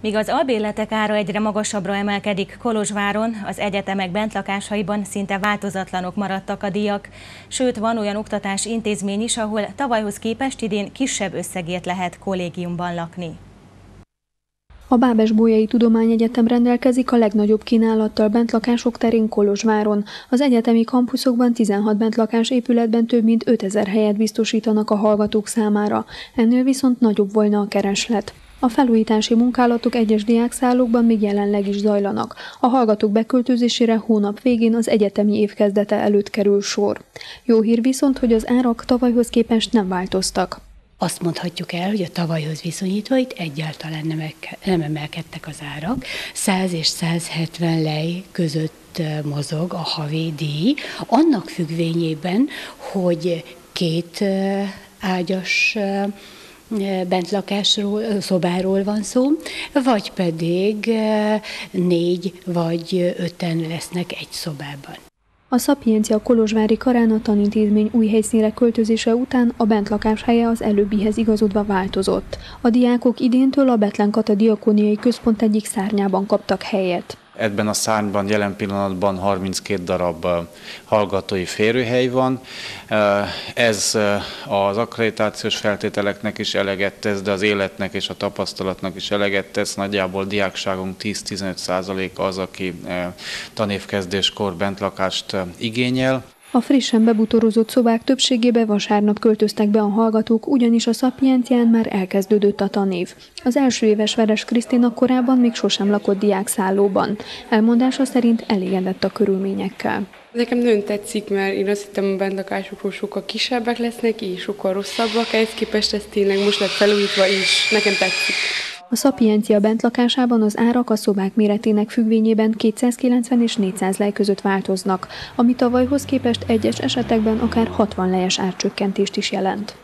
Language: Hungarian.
Míg az albérletek ára egyre magasabbra emelkedik Kolozsváron, az egyetemek bentlakásaiban szinte változatlanok maradtak a díjak, sőt van olyan oktatási intézmény is, ahol tavalyhoz képest idén kisebb összegért lehet kollégiumban lakni. A Bábes Bolyai Tudományegyetem rendelkezik a legnagyobb kínálattal bentlakások terén Kolozsváron. Az egyetemi kampuszokban 16 bentlakás épületben több mint 5000 helyet biztosítanak a hallgatók számára. Ennél viszont nagyobb volna a kereslet. A felújítási munkálatok egyes diákszállókban még jelenleg is zajlanak. A hallgatók beköltözésére hónap végén az egyetemi év kezdete előtt kerül sor. Jó hír viszont, hogy az árak tavalyhoz képest nem változtak. Azt mondhatjuk el, hogy a tavalyhoz viszonyítva itt egyáltalán nem, nem emelkedtek az árak. 100 és 170 lej között mozog a havi díj, annak függvényében, hogy két ágyas bentlakásról, szobáról van szó, vagy pedig négy vagy öten lesznek egy szobában. A Szapiencia Kolozsvári Karán a tanintézmény új helyszínre költözése után a bentlakás helye az előbbihez igazodva változott. A diákok idéntől a Betlen Kata Diakóniai Központ egyik szárnyában kaptak helyet. Ebben a szárnyban jelen pillanatban 32 darab hallgatói férőhely van. Ez az akkreditációs feltételeknek is eleget tesz, de az életnek és a tapasztalatnak is eleget tesz. Nagyjából diákságunk 10-15 százalék az, aki tanévkezdéskor bentlakást igényel. A frissen bebutorozott szobák többségébe vasárnap költöztek be a hallgatók, ugyanis a szapiencián már elkezdődött a tanév. Az első éves Veres Krisztina korábban még sosem lakott diákszállóban. Elmondása szerint elégedett a körülményekkel. Nekem nagyon tetszik, mert én azt hittem, a bentlakásokról sokkal kisebbek lesznek, és sokkal rosszabbak, ehhez képest ez tényleg most lett felújítva, és nekem tetszik. A szapiencia bentlakásában az árak a szobák méretének függvényében 290 és 400 lej között változnak, ami tavalyhoz képest egyes esetekben akár 60 lejes árcsökkentést is jelent.